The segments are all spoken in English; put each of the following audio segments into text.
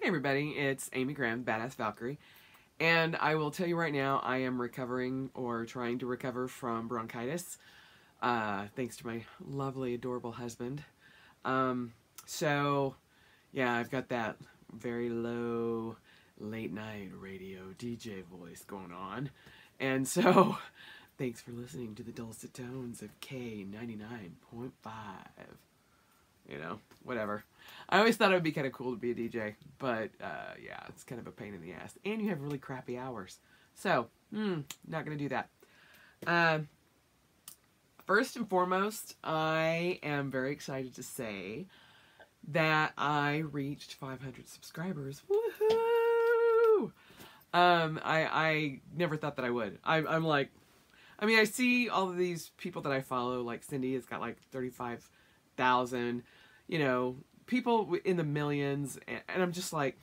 Hey everybody, it's Amy Graham, Badass Valkyrie, and I will tell you right now, I am recovering or trying to recover from bronchitis, uh, thanks to my lovely, adorable husband. Um, so, yeah, I've got that very low late night radio DJ voice going on, and so, thanks for listening to the dulcet tones of K99.5 you know, whatever. I always thought it would be kind of cool to be a DJ, but uh, yeah, it's kind of a pain in the ass. And you have really crappy hours. So, hmm, not going to do that. Um, first and foremost, I am very excited to say that I reached 500 subscribers. Woohoo! Um, I, I never thought that I would. I, I'm like, I mean, I see all of these people that I follow, like Cindy has got like 35,000 you know, people in the millions, and I'm just like,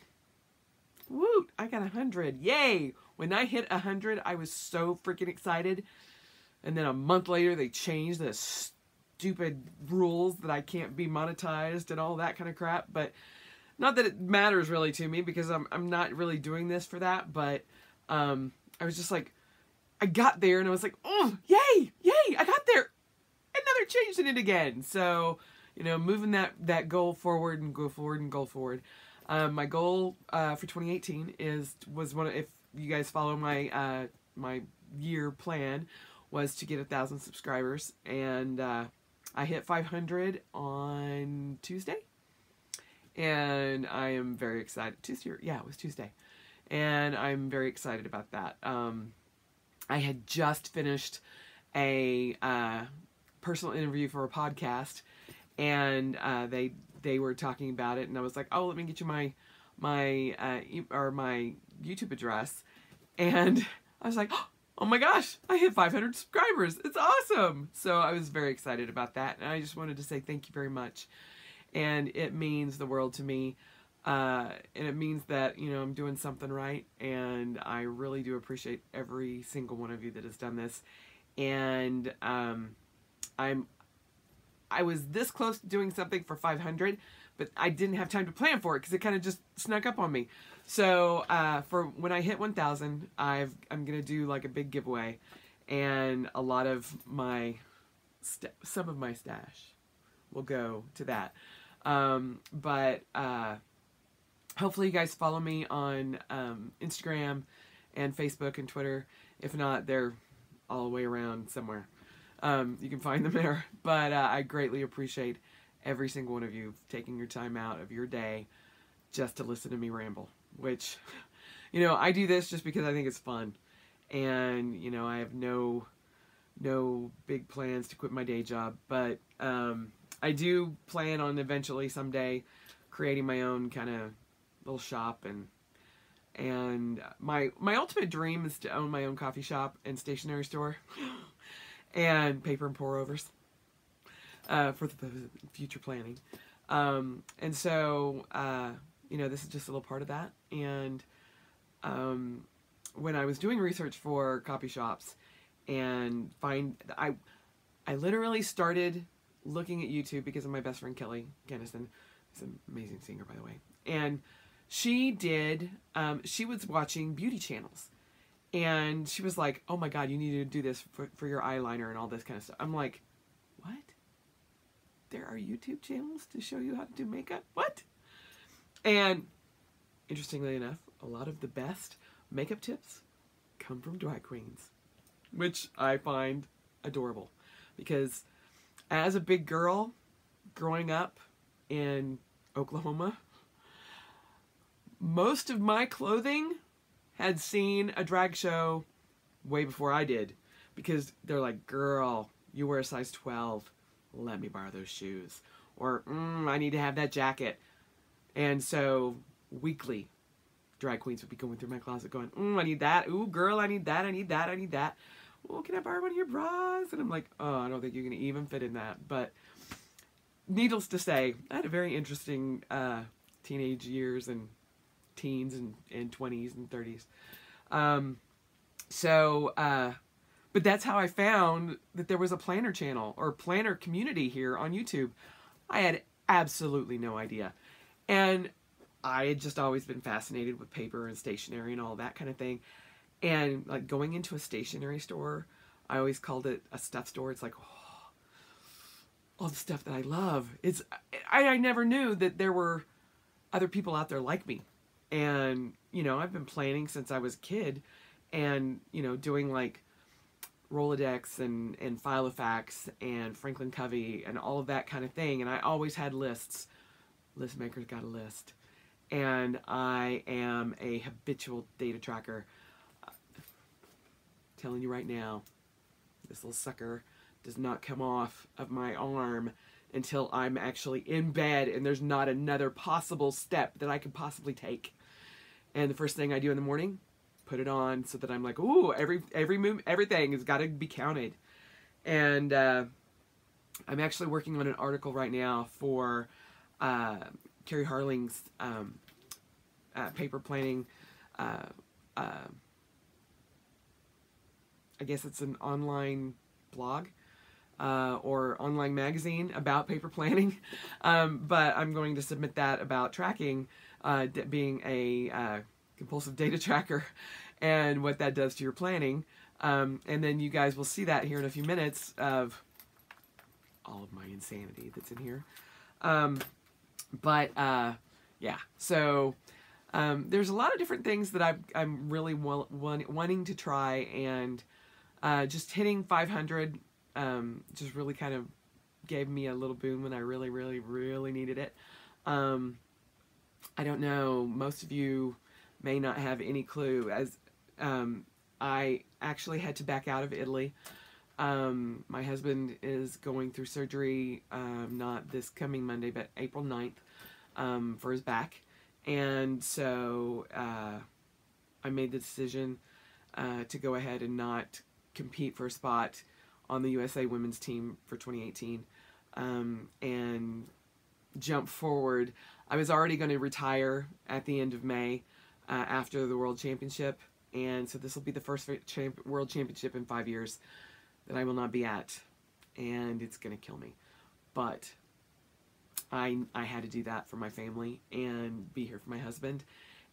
woot, I got a hundred, yay! When I hit a hundred, I was so freaking excited, and then a month later they changed the stupid rules that I can't be monetized and all that kind of crap, but not that it matters really to me because I'm I'm not really doing this for that, but um, I was just like, I got there and I was like, oh, yay, yay, I got there, and now they're changing it again, so you know, moving that that goal forward and go forward and go forward. Um, my goal uh, for 2018 is was one. Of, if you guys follow my uh, my year plan, was to get a thousand subscribers, and uh, I hit 500 on Tuesday, and I am very excited. Tuesday, yeah, it was Tuesday, and I'm very excited about that. Um, I had just finished a uh, personal interview for a podcast and uh, they they were talking about it, and I was like, oh, let me get you my my uh, or my YouTube address, and I was like, oh my gosh, I hit 500 subscribers! It's awesome! So I was very excited about that, and I just wanted to say thank you very much, and it means the world to me. Uh, and it means that you know I'm doing something right, and I really do appreciate every single one of you that has done this, and um, I'm I was this close to doing something for 500, but I didn't have time to plan for it because it kind of just snuck up on me. So uh, for when I hit 1,000, I've I'm gonna do like a big giveaway, and a lot of my some of my stash will go to that. Um, but uh, hopefully you guys follow me on um, Instagram and Facebook and Twitter. If not, they're all the way around somewhere. Um, you can find them there. But uh, I greatly appreciate every single one of you taking your time out of your day just to listen to me ramble. Which, you know, I do this just because I think it's fun, and you know, I have no no big plans to quit my day job, but um, I do plan on eventually someday creating my own kind of little shop and and my my ultimate dream is to own my own coffee shop and stationery store. and paper and pour overs uh, for the future planning. Um, and so, uh, you know, this is just a little part of that. And um, when I was doing research for copy shops and find, I, I literally started looking at YouTube because of my best friend Kelly Kennison. She's an amazing singer, by the way. And she did, um, she was watching beauty channels and she was like, "Oh my god, you need to do this for, for your eyeliner and all this kind of stuff." I'm like, "What? There are YouTube channels to show you how to do makeup? What?" And interestingly enough, a lot of the best makeup tips come from drag queens, which I find adorable because as a big girl growing up in Oklahoma, most of my clothing had seen a drag show way before I did because they're like, girl, you wear a size 12. Let me borrow those shoes. Or, mm, I need to have that jacket. And so, weekly, drag queens would be going through my closet going, mm, I need that. Ooh, girl, I need that. I need that. I need that. Well, can I borrow one of your bras? And I'm like, oh, I don't think you're going to even fit in that. But needless to say, I had a very interesting uh, teenage years and teens and, and 20s and 30s. Um, so, uh, but that's how I found that there was a planner channel or planner community here on YouTube. I had absolutely no idea. And I had just always been fascinated with paper and stationery and all that kind of thing. And like going into a stationery store, I always called it a stuff store. It's like, oh, all the stuff that I love. It's I, I never knew that there were other people out there like me. And, you know, I've been planning since I was a kid and, you know, doing like Rolodex and, and Filofax and Franklin Covey and all of that kind of thing. And I always had lists. List maker's got a list. And I am a habitual data tracker. telling you right now, this little sucker does not come off of my arm until I'm actually in bed and there's not another possible step that I could possibly take. And the first thing I do in the morning, put it on so that I'm like, ooh, every every move, everything has got to be counted. And uh, I'm actually working on an article right now for uh, Carrie Harling's um, uh, paper planning. Uh, uh, I guess it's an online blog uh, or online magazine about paper planning. Um, but I'm going to submit that about tracking, uh, being a uh, compulsive data tracker, and what that does to your planning. Um, and then you guys will see that here in a few minutes of all of my insanity that's in here. Um, but uh, yeah, so um, there's a lot of different things that i am really wanting to try, and uh, just hitting 500 um, just really kind of gave me a little boom when I really, really, really needed it. Um, I don't know. Most of you may not have any clue. As um, I actually had to back out of Italy. Um, my husband is going through surgery, um, not this coming Monday, but April 9th, um, for his back. And so uh, I made the decision uh, to go ahead and not compete for a spot on the USA women's team for 2018 um, and jump forward. I was already going to retire at the end of May uh, after the World Championship, and so this will be the first champ World Championship in five years that I will not be at, and it's going to kill me. But I, I had to do that for my family and be here for my husband,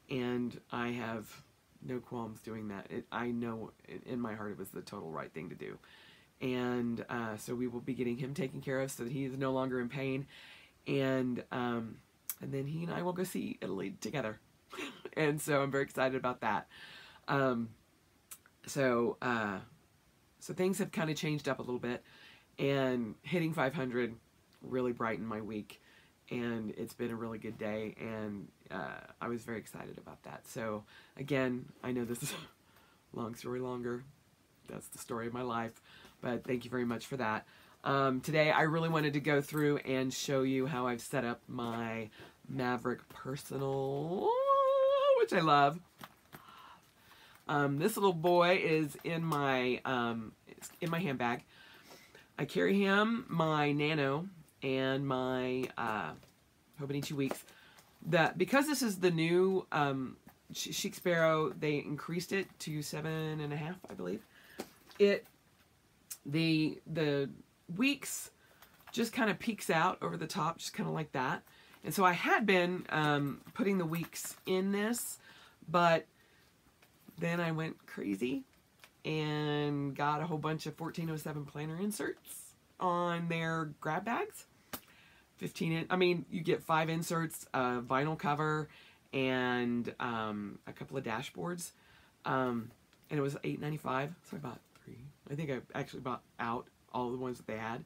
and I have no qualms doing that. It, I know in my heart it was the total right thing to do and uh, so we will be getting him taken care of so that he is no longer in pain and um, and then he and I will go see Italy together. And so I'm very excited about that. Um, so uh, so things have kind of changed up a little bit. And hitting 500 really brightened my week. And it's been a really good day. And uh, I was very excited about that. So again I know this is a long story longer. That's the story of my life. But thank you very much for that. Um, today I really wanted to go through and show you how I've set up my Maverick Personal, which I love. Um, this little boy is in my um, in my handbag. I carry him, my Nano, and my uh, Hobonichi Weeks. That because this is the new um, Chic Sparrow, they increased it to seven and a half, I believe. It the the weeks just kind of peeks out over the top, just kind of like that. And so I had been um, putting the weeks in this, but then I went crazy and got a whole bunch of 1407 planner inserts on their grab bags. 15 in, I mean, you get five inserts, a vinyl cover, and um, a couple of dashboards. Um, and it was $8.95, so I bought three. I think I actually bought out all the ones that they had.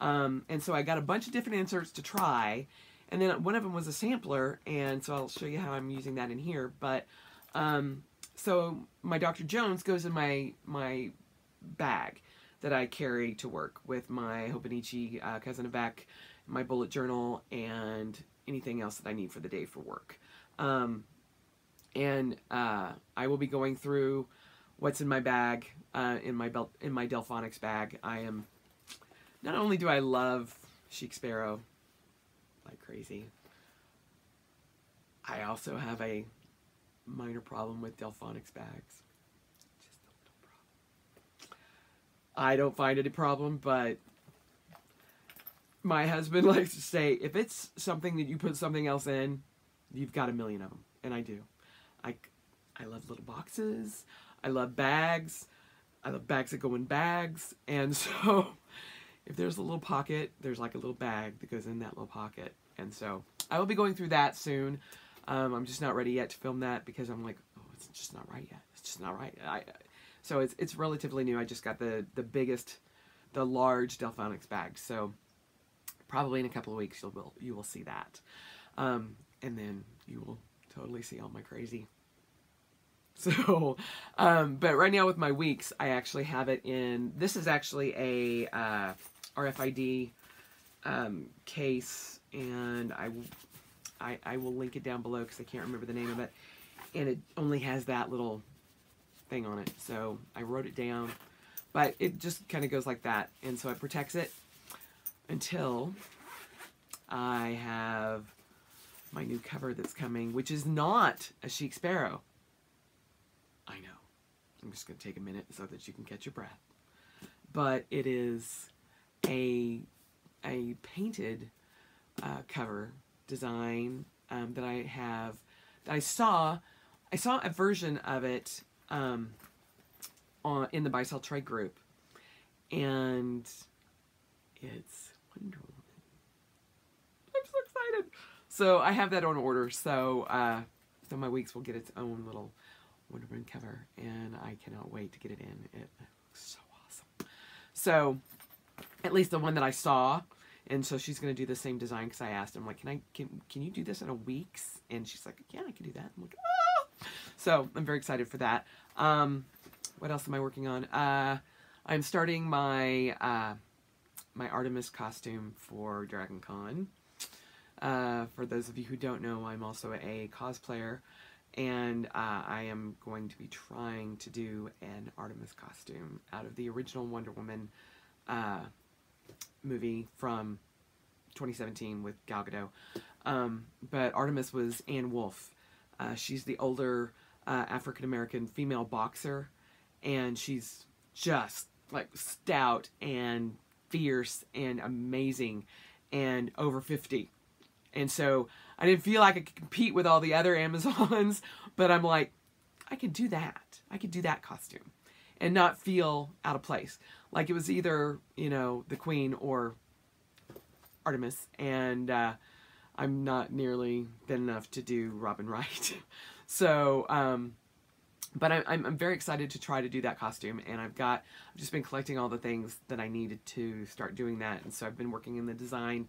Um, and so I got a bunch of different inserts to try. And then one of them was a sampler, and so I'll show you how I'm using that in here. But um, so my Dr. Jones goes in my my bag that I carry to work with my Hobonichi uh, my bullet journal, and anything else that I need for the day for work. Um, and uh, I will be going through what's in my bag, uh, in my belt, in my Delphonics bag. I am. Not only do I love Chic Sparrow like crazy, I also have a minor problem with Delphonics bags. Just a little problem. I don't find it a problem, but my husband likes to say if it's something that you put something else in, you've got a million of them, and I do. I, I love little boxes. I love bags. I love bags that go in bags. And so if there's a little pocket, there's like a little bag that goes in that little pocket. And so I will be going through that soon. Um, I'm just not ready yet to film that because I'm like, oh, it's just not right yet. It's just not right. I, so it's it's relatively new. I just got the the biggest, the large Delphonics bag. So probably in a couple of weeks you'll you will see that, um, and then you will totally see all my crazy So, um, but right now with my weeks, I actually have it in, this is actually a uh, RFID um, case, and I, I, I will link it down below because I can't remember the name of it, and it only has that little thing on it, so I wrote it down, but it just kind of goes like that, and so it protects it until I have my new cover that's coming, which is not a Chic Sparrow. I know. I'm just going to take a minute so that you can catch your breath. But it is a a painted uh, cover design um, that I have that I saw. I saw a version of it um, on in the buy sell trade group, and it's Wonder Woman. I'm so excited. So I have that on order. So uh, so my weeks will get its own little Woman cover, and I cannot wait to get it in. It looks so awesome. So, at least the one that I saw, and so she's going to do the same design because I asked, I'm like, can I can can you do this in a week's? And she's like, yeah, I can do that. I'm like, ah! So I'm very excited for that. Um, what else am I working on? Uh, I'm starting my uh, my Artemis costume for Dragon Con. Uh, for those of you who don't know, I'm also a cosplayer and uh, I am going to be trying to do an Artemis costume out of the original Wonder Woman uh, movie from 2017 with Gal Gadot. Um, but Artemis was Ann Wolfe. Uh, she's the older uh, African American female boxer, and she's just like stout and fierce and amazing and over 50 and so I didn't feel like I could compete with all the other Amazons, but I'm like, I could do that. I could do that costume and not feel out of place. Like it was either, you know, the Queen or Artemis. And uh, I'm not nearly thin enough to do Robin Wright. so, um, but I, I'm, I'm very excited to try to do that costume. And I've got, I've just been collecting all the things that I needed to start doing that. And so I've been working in the design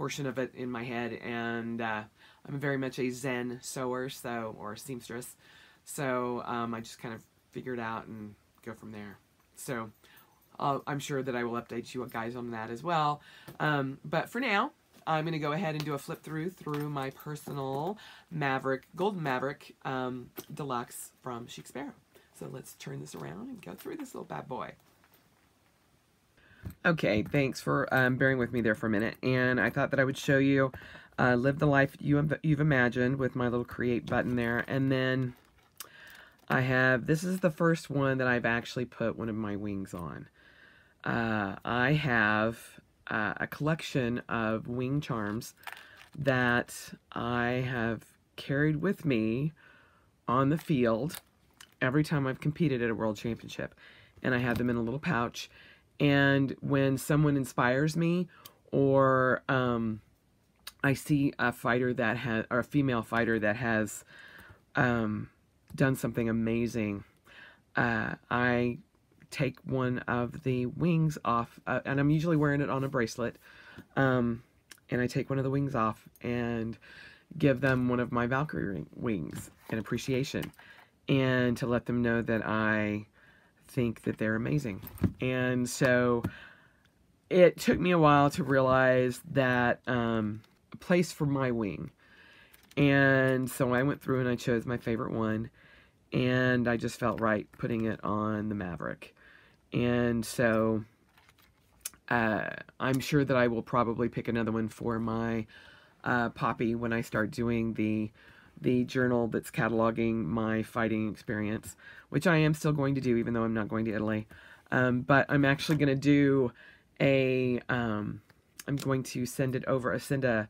portion of it in my head, and uh, I'm very much a Zen sewer, so or seamstress. So um, I just kind of figure it out and go from there. So I'm sure that I will update you guys on that as well. Um, but for now, I'm going to go ahead and do a flip through through my personal Maverick, Golden Maverick um, Deluxe from Chic Sparrow. So let's turn this around and go through this little bad boy. Okay, thanks for um, bearing with me there for a minute. And I thought that I would show you uh, Live the Life you, You've Imagined with my little Create button there. And then I have, this is the first one that I've actually put one of my wings on. Uh, I have uh, a collection of wing charms that I have carried with me on the field every time I've competed at a world championship. And I have them in a little pouch and when someone inspires me or um, I see a fighter that has, or a female fighter that has um, done something amazing, uh, I take one of the wings off, uh, and I'm usually wearing it on a bracelet, um, and I take one of the wings off and give them one of my Valkyrie wings in appreciation, and to let them know that I think that they're amazing. And so it took me a while to realize that um, a place for my wing. And so I went through and I chose my favorite one. And I just felt right putting it on the Maverick. And so uh, I'm sure that I will probably pick another one for my uh, Poppy when I start doing the the journal that's cataloging my fighting experience, which I am still going to do, even though I'm not going to Italy. Um, but I'm actually going to do a, um, I'm going to send it over, send a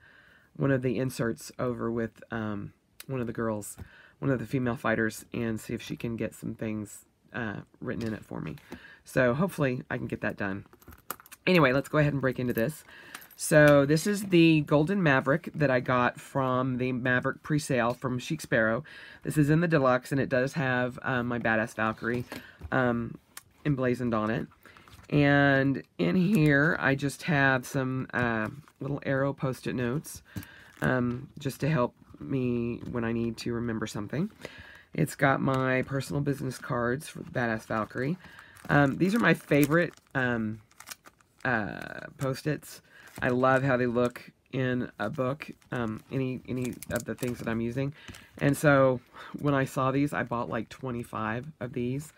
one of the inserts over with um, one of the girls, one of the female fighters, and see if she can get some things uh, written in it for me. So hopefully I can get that done. Anyway, let's go ahead and break into this. So this is the Golden Maverick that I got from the Maverick pre-sale from Chic Sparrow. This is in the deluxe, and it does have um, my Badass Valkyrie um, emblazoned on it. And in here, I just have some uh, little arrow post-it notes um, just to help me when I need to remember something. It's got my personal business cards for Badass Valkyrie. Um, these are my favorite um, uh, post-its. I love how they look in a book, um, any any of the things that I'm using. And so when I saw these, I bought like 25 of these,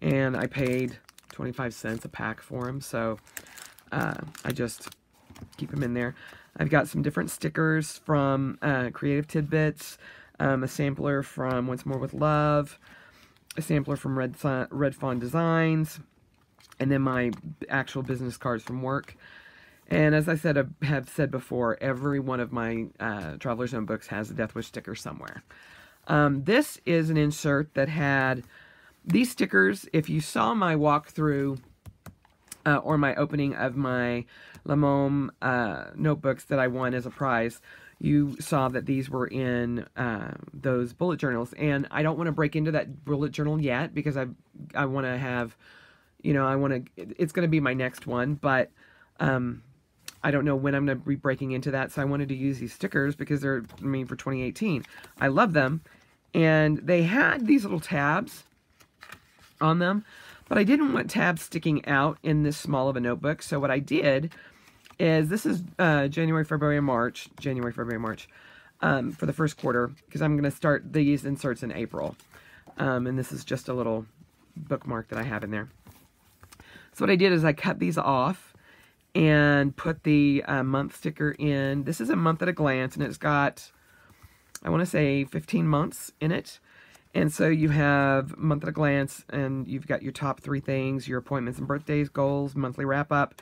and I paid 25 cents a pack for them. So uh, I just keep them in there. I've got some different stickers from uh, Creative Tidbits, um, a sampler from Once More with Love, a sampler from Red, Red Fawn Designs, and then my actual business cards from work. And as I said, I have said before, every one of my uh, Traveler's Zone books has a Death Wish sticker somewhere. Um, this is an insert that had these stickers. If you saw my walkthrough uh, or my opening of my Le Môme uh, notebooks that I won as a prize, you saw that these were in uh, those bullet journals. And I don't want to break into that bullet journal yet because I I want to have, you know, I want to, it's going to be my next one, but um, I don't know when I'm going to be breaking into that. So I wanted to use these stickers because they're I mean for 2018. I love them. And they had these little tabs on them, but I didn't want tabs sticking out in this small of a notebook. So what I did is this is uh, January, February, March. January, February, March um, for the first quarter because I'm going to start these inserts in April. Um, and this is just a little bookmark that I have in there. So what I did is I cut these off and put the uh, month sticker in. This is a month at a glance, and it's got, I want to say 15 months in it. And so you have month at a glance, and you've got your top three things, your appointments and birthdays, goals, monthly wrap up,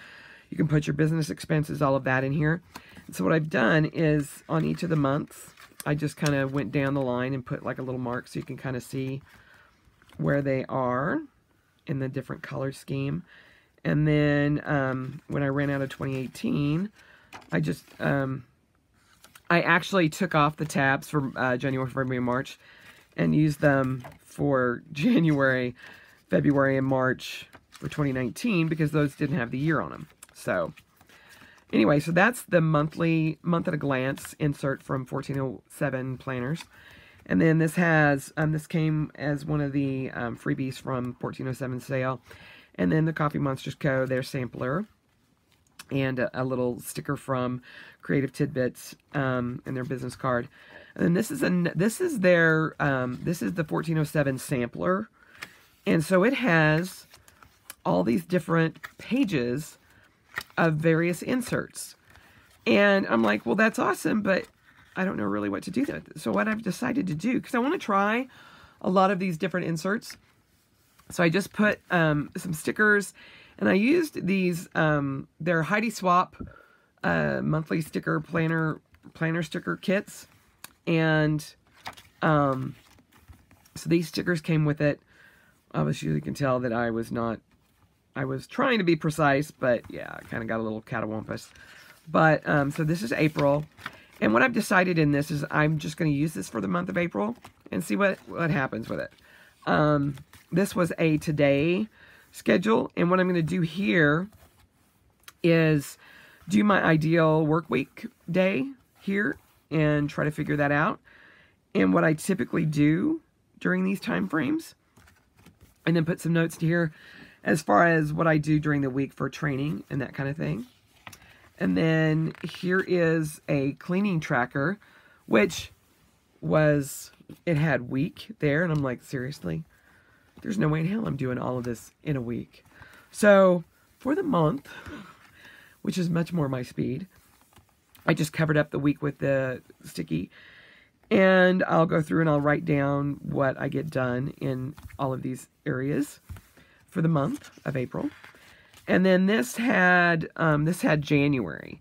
you can put your business expenses, all of that in here. so what I've done is on each of the months, I just kind of went down the line and put like a little mark so you can kind of see where they are in the different color scheme. And then um, when I ran out of 2018, I just, um, I actually took off the tabs for uh, January, February, and March and used them for January, February, and March for 2019 because those didn't have the year on them. So anyway, so that's the monthly, month at a glance insert from 1407 planners. And then this has, um, this came as one of the um, freebies from 1407 sale. And then the Coffee Monsters Co., their sampler. And a, a little sticker from Creative Tidbits um, and their business card. And then this is a this is their um, this is the 1407 sampler, and so it has all these different pages of various inserts. And I'm like, well, that's awesome, but I don't know really what to do that. So what I've decided to do, because I want to try a lot of these different inserts. So I just put um, some stickers, and I used these, um, they're Heidi Swapp uh, monthly sticker planner, planner sticker kits. And um, so these stickers came with it. Obviously, you can tell that I was not I was trying to be precise, but yeah, I kind of got a little catawampus. But, um, so this is April. And what I've decided in this is I'm just going to use this for the month of April and see what, what happens with it. Um, this was a today schedule. And what I'm going to do here is do my ideal work week day here and try to figure that out. And what I typically do during these time frames. And then put some notes here as far as what I do during the week for training and that kind of thing. And then here is a cleaning tracker, which was, it had week there. And I'm like, seriously? There's no way in hell I'm doing all of this in a week. So for the month, which is much more my speed, I just covered up the week with the sticky. And I'll go through and I'll write down what I get done in all of these areas for the month of April. And then this had um, this had January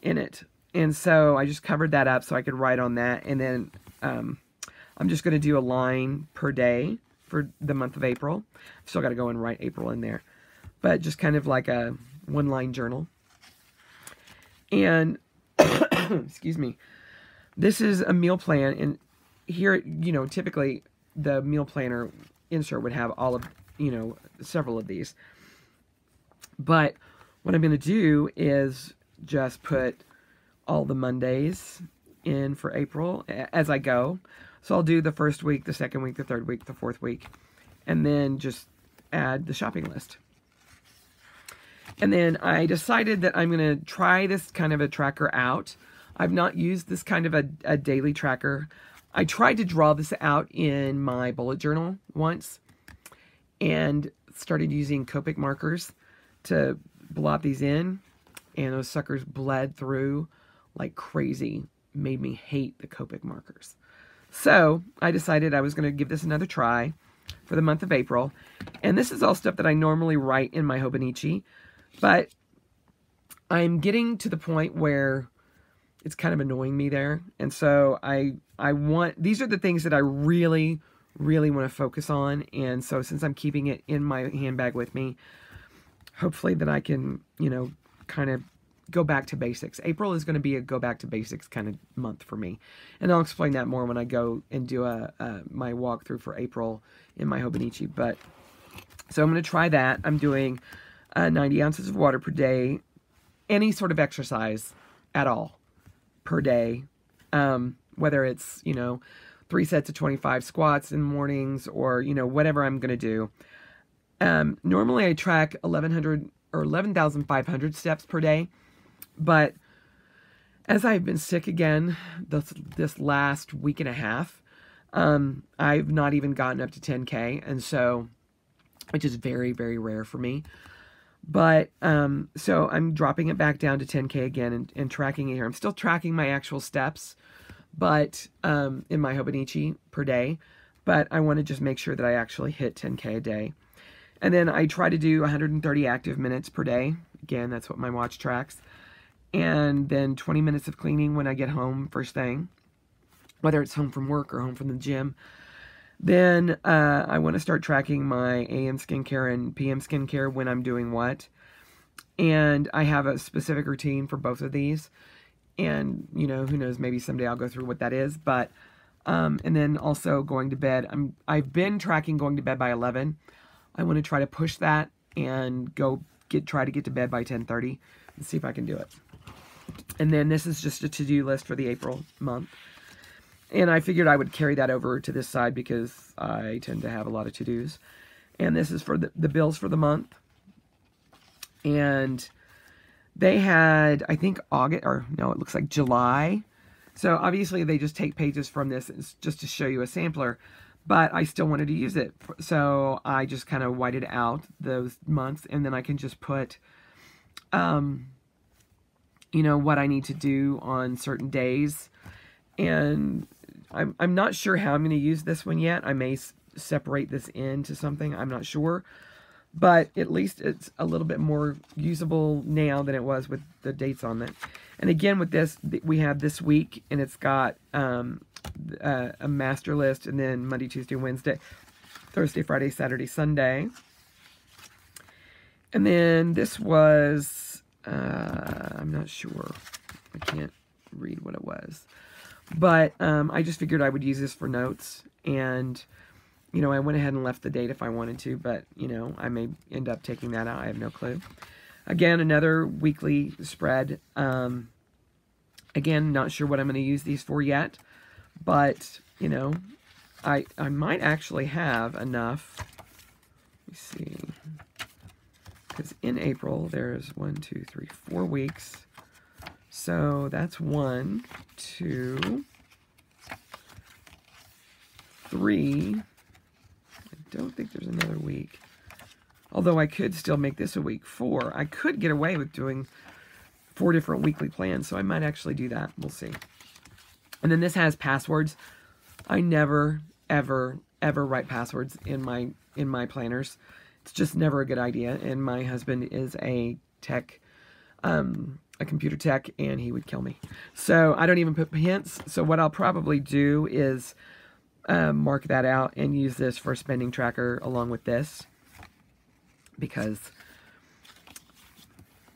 in it. and so I just covered that up so I could write on that. And then um, I'm just going to do a line per day for the month of April. I've still got to go and write April in there. But just kind of like a one-line journal. And, excuse me, this is a meal plan. And here, you know, typically the meal planner insert would have all of, you know, several of these. But what I'm going to do is just put all the Mondays in for April as I go. So I'll do the first week, the second week, the third week, the fourth week, and then just add the shopping list. And then I decided that I'm going to try this kind of a tracker out. I've not used this kind of a, a daily tracker. I tried to draw this out in my bullet journal once and started using Copic markers to blot these in. And those suckers bled through like crazy. Made me hate the Copic markers. So I decided I was going to give this another try for the month of April. And this is all stuff that I normally write in my Hobonichi. But I'm getting to the point where it's kind of annoying me there. And so I I want these are the things that I really really want to focus on. And so since I'm keeping it in my handbag with me, hopefully that I can, you know, kind of go back to basics. April is going to be a go back to basics kind of month for me. And I'll explain that more when I go and do a, my walkthrough for April in my Hobonichi. But so I'm going to try that. I'm doing uh, 90 ounces of water per day, any sort of exercise at all per day, um, whether it's, you know, three sets of 25 squats in mornings or, you know, whatever I'm going to do. Um, normally I track 1100 or 11,500 steps per day, but as I've been sick again this, this last week and a half, um, I've not even gotten up to 10K. And so, which is very, very rare for me. But um, so I'm dropping it back down to 10K again and, and tracking it here. I'm still tracking my actual steps, but um, in my Hobonichi per day. But I want to just make sure that I actually hit 10K a day. And then I try to do 130 active minutes per day. Again, that's what my watch tracks. And then 20 minutes of cleaning when I get home first thing, whether it's home from work or home from the gym. Then uh, I want to start tracking my AM skincare and PM skincare when I'm doing what. And I have a specific routine for both of these. And, you know, who knows, maybe someday I'll go through what that is. But, um, and then also going to bed. I'm, I've been tracking going to bed by 11. I want to try to push that and go get, try to get to bed by 1030 and see if I can do it. And then this is just a to-do list for the April month. And I figured I would carry that over to this side because I tend to have a lot of to-dos. And this is for the, the bills for the month. And they had, I think, August, or no, it looks like July. So obviously they just take pages from this just to show you a sampler. But I still wanted to use it. So I just kind of whited out those months. And then I can just put, um, you know, what I need to do on certain days. And I'm, I'm not sure how I'm going to use this one yet. I may separate this into something. I'm not sure. But at least it's a little bit more usable now than it was with the dates on it. And again, with this, we have this week, and it's got um, a, a master list, and then Monday, Tuesday, Wednesday, Thursday, Friday, Saturday, Sunday. And then this was, uh, I'm not sure. I can't read what it was. But um, I just figured I would use this for notes. And, you know, I went ahead and left the date if I wanted to. But, you know, I may end up taking that out. I have no clue. Again, another weekly spread. Um, again, not sure what I'm going to use these for yet. But, you know, I, I might actually have enough. Let me see. Because in April, there's one, two, three, four weeks. So that's one, two, three. I don't think there's another week. Although I could still make this a week four. I could get away with doing four different weekly plans, so I might actually do that. We'll see. And then this has passwords. I never, ever, ever write passwords in my in my planners. It's just never a good idea. And my husband is a tech um, a computer tech and he would kill me. So I don't even put hints. So what I'll probably do is um, mark that out and use this for spending tracker along with this because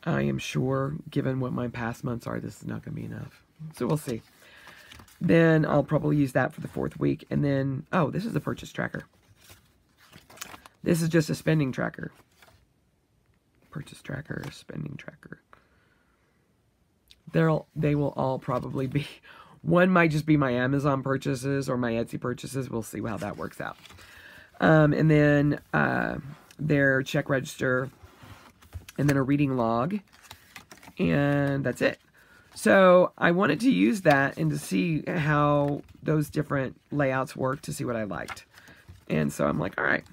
I am sure, given what my past months are, this is not going to be enough. So we'll see. Then I'll probably use that for the fourth week. And then, oh, this is a purchase tracker. This is just a spending tracker. Purchase tracker, spending tracker. They'll, they will all probably be, one might just be my Amazon purchases or my Etsy purchases. We'll see how that works out. Um, and then uh, their check register, and then a reading log, and that's it. So I wanted to use that and to see how those different layouts work to see what I liked. And so I'm like, all right.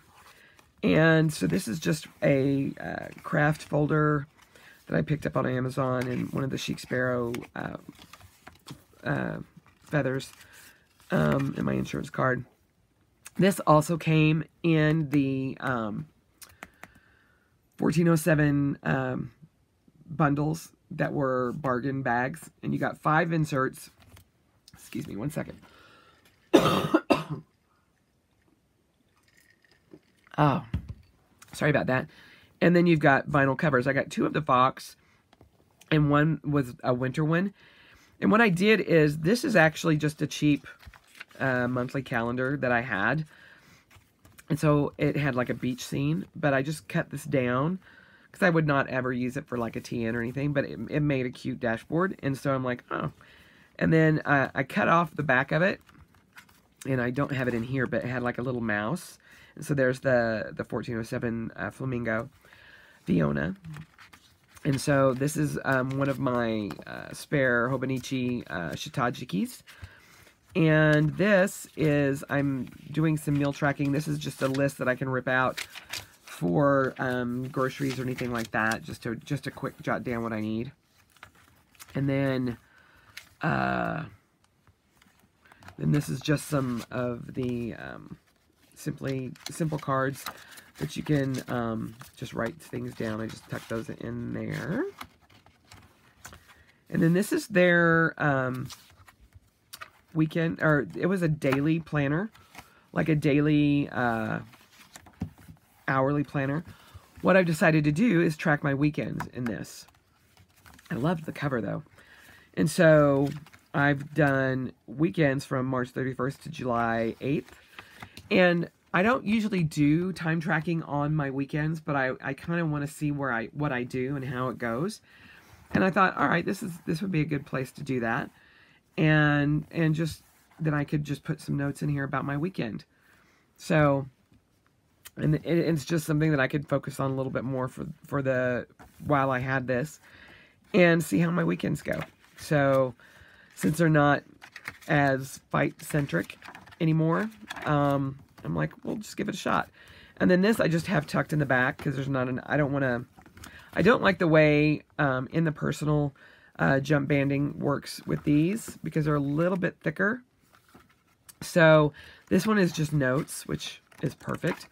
And so this is just a uh, craft folder that I picked up on Amazon and one of the Chic Sparrow uh, uh, feathers um, in my insurance card. This also came in the um, 1407 um, bundles that were bargain bags. And you got five inserts. Excuse me, one second. Oh, sorry about that. And then you've got vinyl covers. I got two of the Fox, and one was a winter one. And what I did is, this is actually just a cheap uh, monthly calendar that I had. And so it had like a beach scene, but I just cut this down because I would not ever use it for like a TN or anything, but it, it made a cute dashboard. And so I'm like, oh. And then uh, I cut off the back of it, and I don't have it in here, but it had like a little mouse. And so there's the, the 1407 uh, Flamingo Fiona. And so this is um, one of my uh, spare Hobonichi uh, Shitajikis. And this is, I'm doing some meal tracking. This is just a list that I can rip out for um, groceries or anything like that, just to just a quick jot down what I need. And then, uh, then this is just some of the um, simply simple cards that you can um, just write things down. I just tuck those in there. And then this is their um, weekend, or it was a daily planner, like a daily uh, hourly planner. What I've decided to do is track my weekends in this. I loved the cover though. And so I've done weekends from March 31st to July 8th. And I don't usually do time tracking on my weekends, but I, I kind of want to see where I what I do and how it goes. And I thought, all right, this is this would be a good place to do that. And and just then I could just put some notes in here about my weekend. So and it, it's just something that I could focus on a little bit more for for the while I had this and see how my weekends go. So since they're not as fight centric anymore, um, I'm like, we'll just give it a shot. And then this I just have tucked in the back because there's not an. I don't want to. I don't like the way um, in the personal uh, jump banding works with these because they're a little bit thicker. So this one is just notes, which is perfect.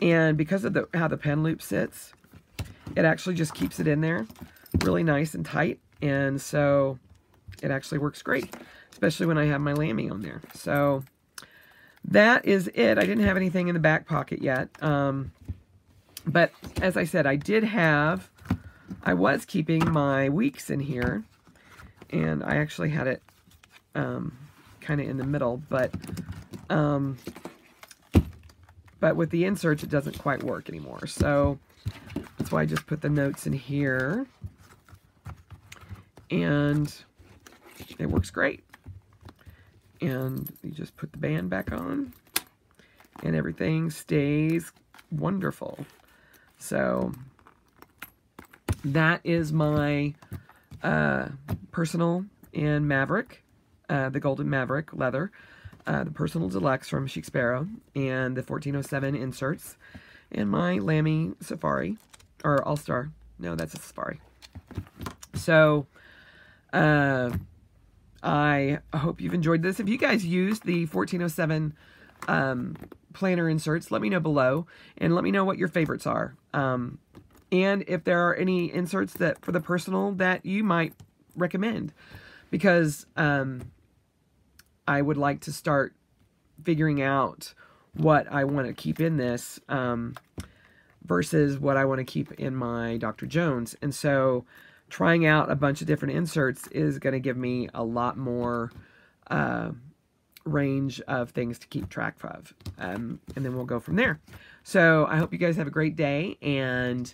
And because of the how the pen loop sits, it actually just keeps it in there really nice and tight. And so it actually works great, especially when I have my Lamy on there. So that is it. I didn't have anything in the back pocket yet. Um, but as I said, I did have, I was keeping my weeks in here. And I actually had it um, kind of in the middle. But um, but with the inserts, it doesn't quite work anymore. So that's why I just put the notes in here. And it works great. And you just put the band back on. And everything stays wonderful. So that is my uh, personal in Maverick, uh, the Golden Maverick leather uh, the Personal Deluxe from Chic and the 1407 inserts, and my Lamy Safari, or All-Star. No, that's a Safari. So, uh, I hope you've enjoyed this. If you guys used the 1407 um, planner inserts, let me know below, and let me know what your favorites are. Um, and if there are any inserts that for the personal that you might recommend because um, I would like to start figuring out what I want to keep in this um, versus what I want to keep in my Dr. Jones. And so trying out a bunch of different inserts is going to give me a lot more uh, range of things to keep track of. Um, and then we'll go from there. So I hope you guys have a great day. And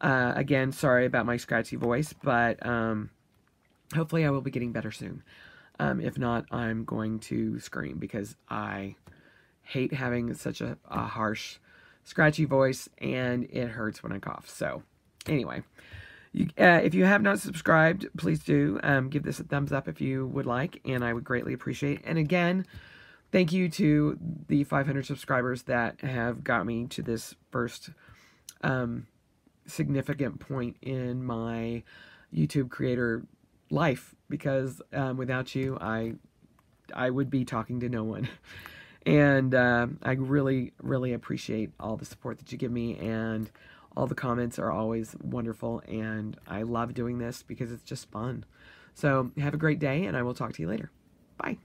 uh, again, sorry about my scratchy voice, but um, hopefully I will be getting better soon. Um, if not, I'm going to scream because I hate having such a, a harsh, scratchy voice and it hurts when I cough. So, anyway, you, uh, if you have not subscribed, please do. Um, give this a thumbs up if you would like, and I would greatly appreciate. And again, thank you to the 500 subscribers that have got me to this first um, significant point in my YouTube creator life because um, without you, I I would be talking to no one. And uh, I really, really appreciate all the support that you give me, and all the comments are always wonderful. And I love doing this because it's just fun. So have a great day, and I will talk to you later. Bye.